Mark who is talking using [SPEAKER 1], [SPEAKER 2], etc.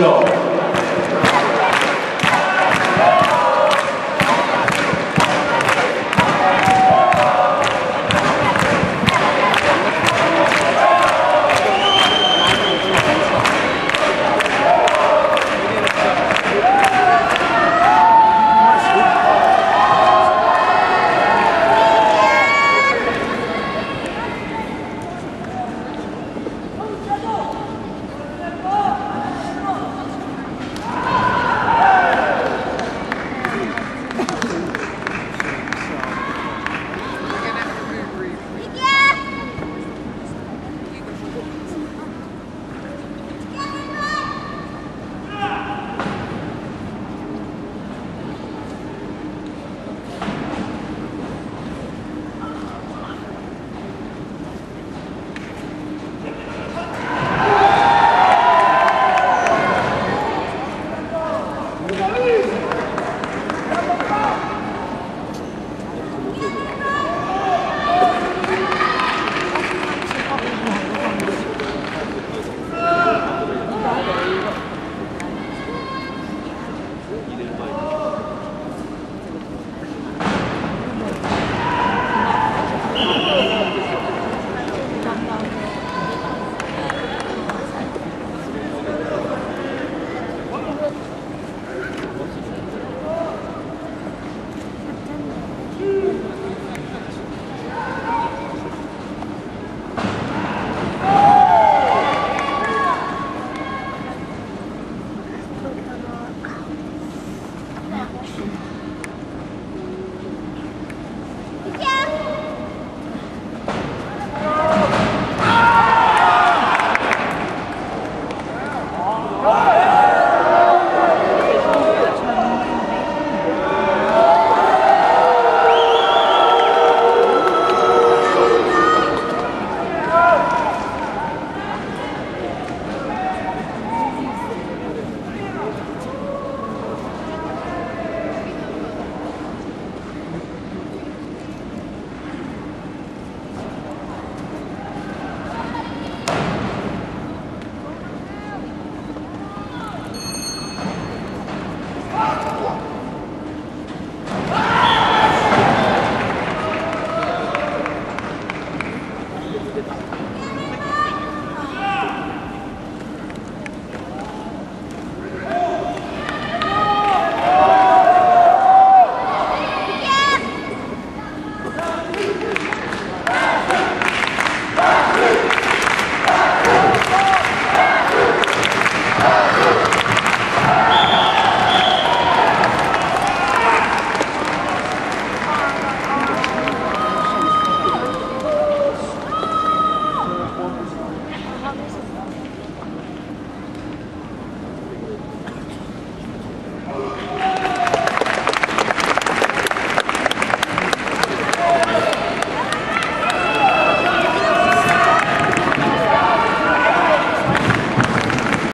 [SPEAKER 1] 0
[SPEAKER 2] あ